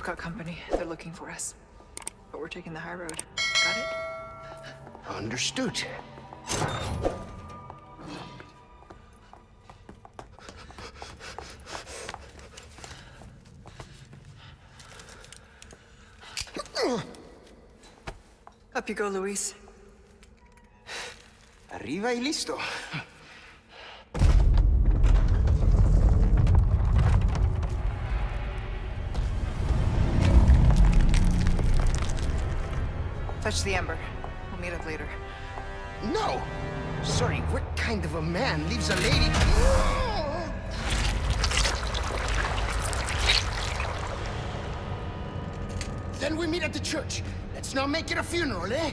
We've got company. They're looking for us. But we're taking the high road. Got it? Understood. Up you go, Luis. Arriva y listo. Touch the amber. We'll meet up later. No! Sorry, what kind of a man leaves a lady... Then we meet at the church. Let's not make it a funeral, eh?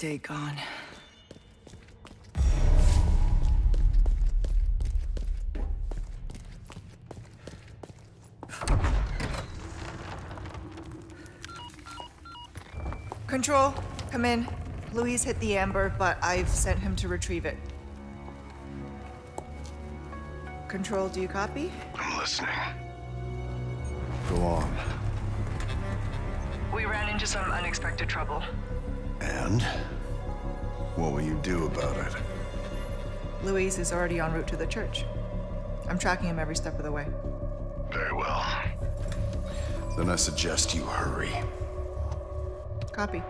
Stay gone. Control, come in. Luis hit the amber, but I've sent him to retrieve it. Control, do you copy? I'm listening. Go on. We ran into some unexpected trouble. And? What will you do about it? Luis is already en route to the church. I'm tracking him every step of the way. Very well. Then I suggest you hurry. Copy.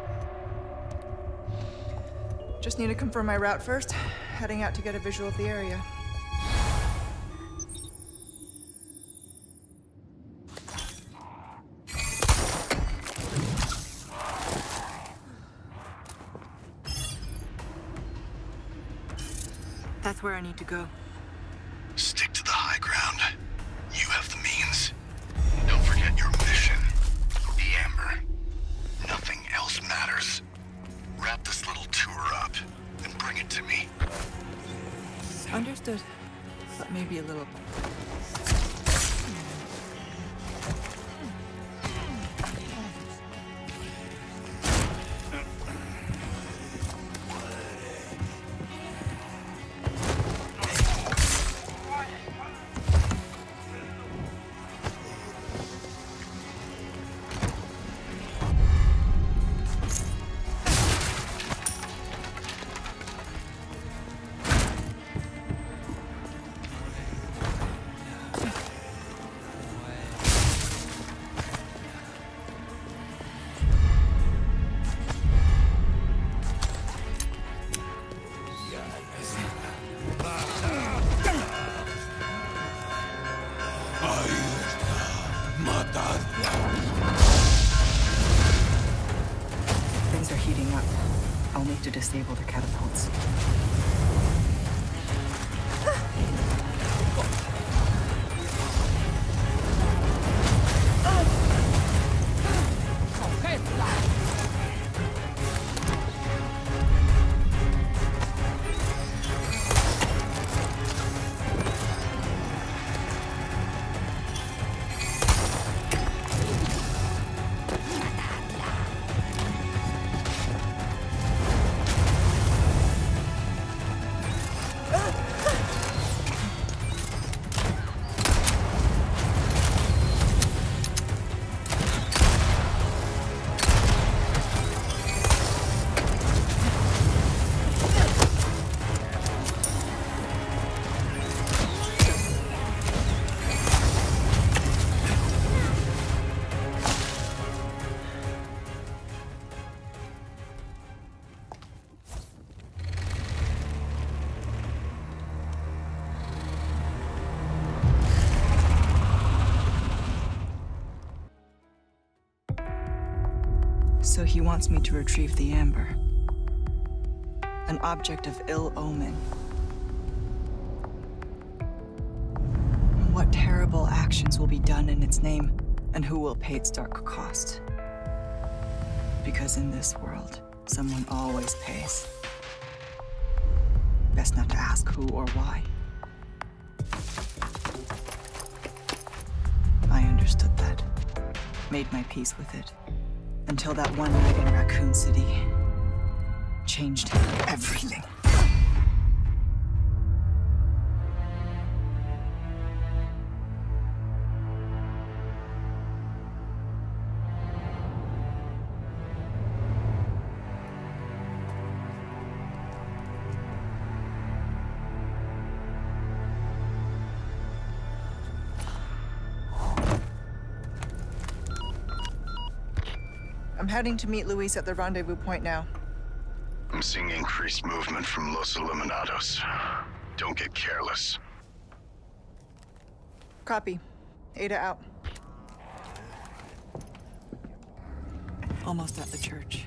Just need to confirm my route first. Heading out to get a visual of the area. Where I need to go. To disable the catapults. He wants me to retrieve the Amber. An object of ill omen. What terrible actions will be done in its name, and who will pay its dark cost? Because in this world, someone always pays. Best not to ask who or why. I understood that. Made my peace with it. Until that one night in Raccoon City changed everything. I'm heading to meet Luis at the rendezvous point now. I'm seeing increased movement from Los Illuminados. Don't get careless. Copy. Ada out. Almost at the church.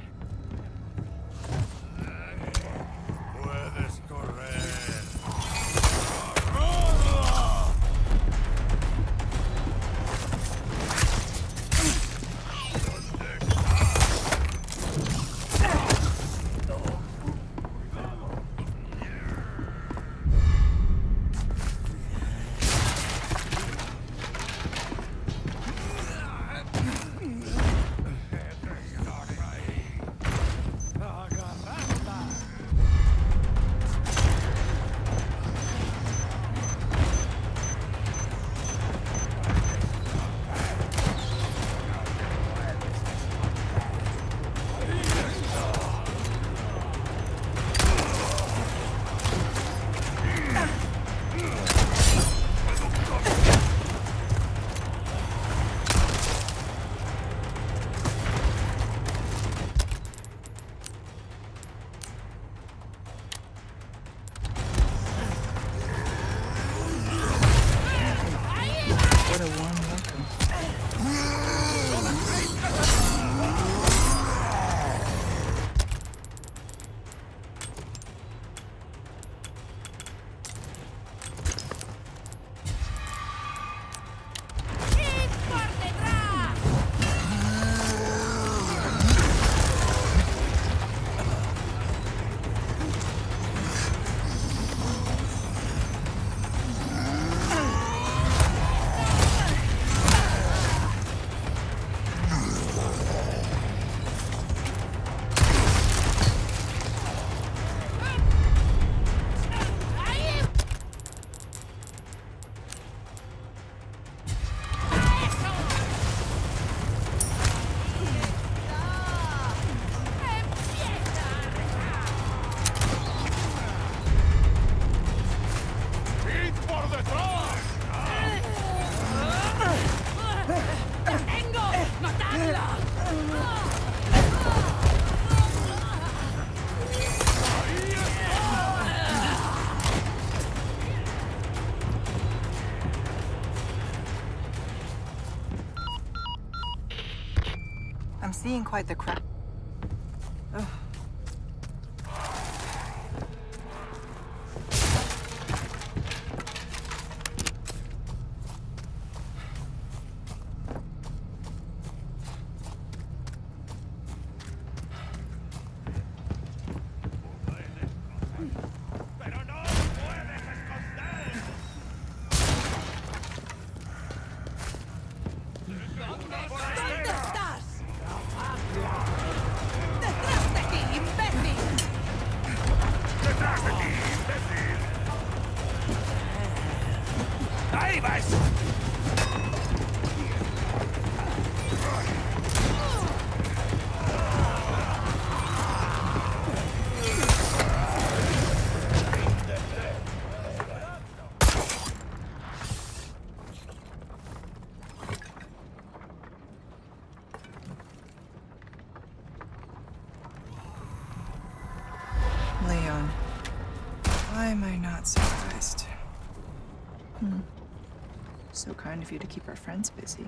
Seeing quite the crowd. You to keep our friends busy.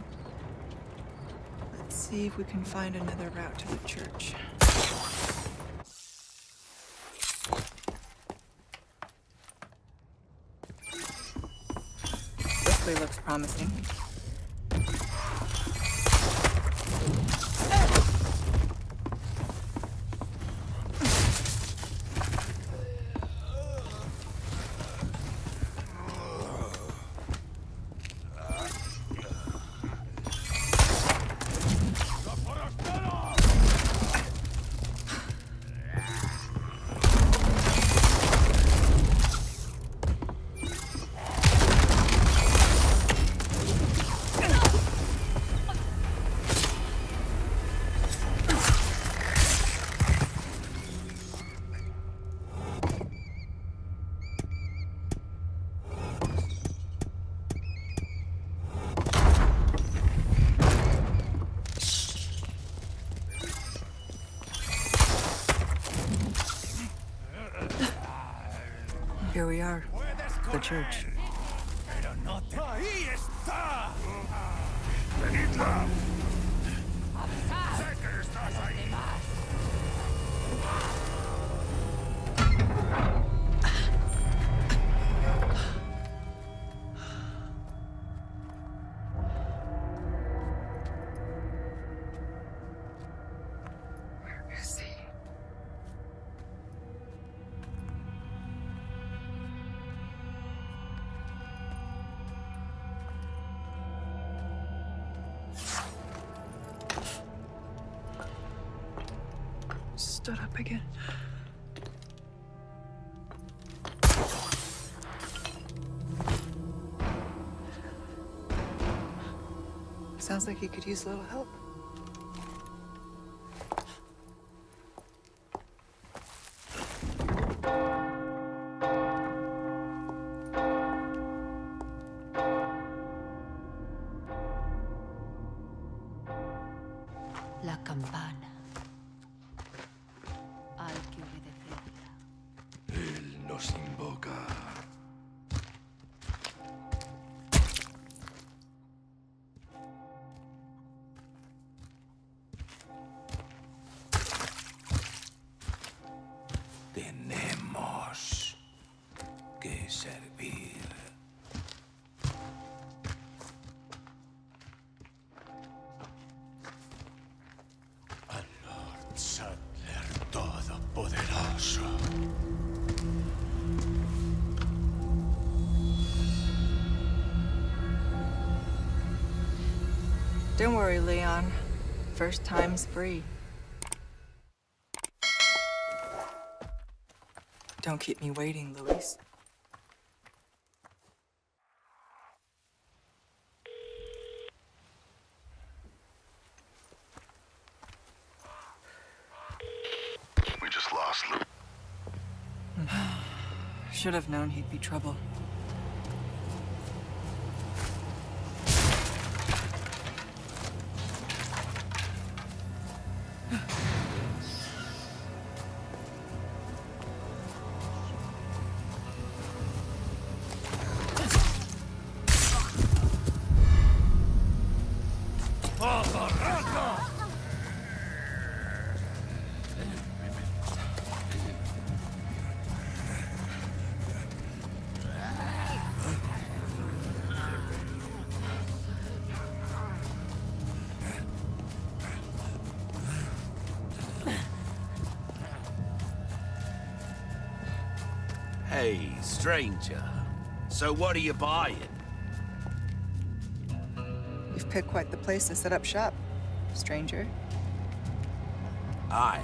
Let's see if we can find another route to the church. This way looks promising. Here we are. The church. Stood up again. Sounds like he could use a little help. Don't worry, Leon. First time's free. Don't keep me waiting, Luis. We just lost Lu. Should have known he'd be trouble. Stranger. So what are you buying? You've picked quite the place to set up shop, stranger. Aye,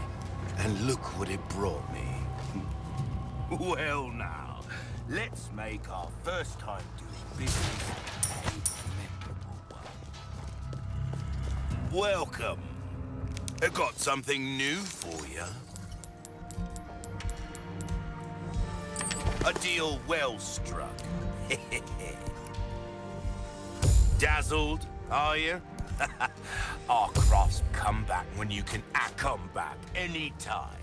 and look what it brought me. well now, let's make our first time doing business a memorable one. Welcome. I got something new for you. A deal well struck. Dazzled, are you? Our crafts come back when you can come back anytime.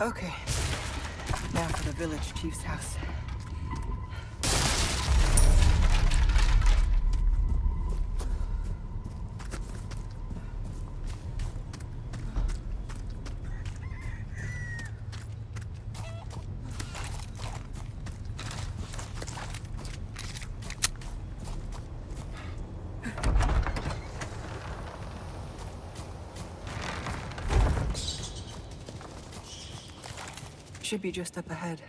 Okay. Now for the village chief's house. Should be just up ahead.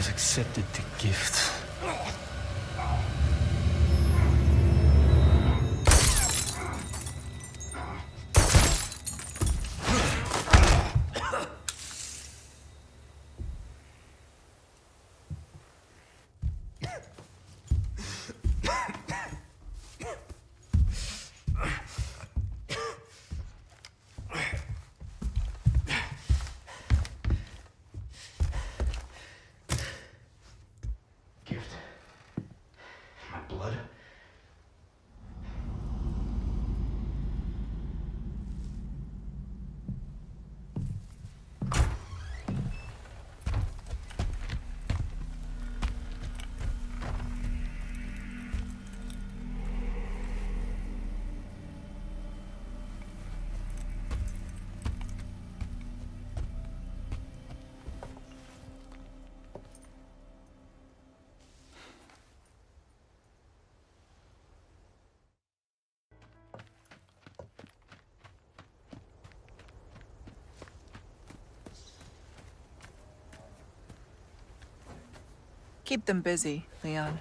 Has accepted the gift. Gift. Keep them busy, Leon.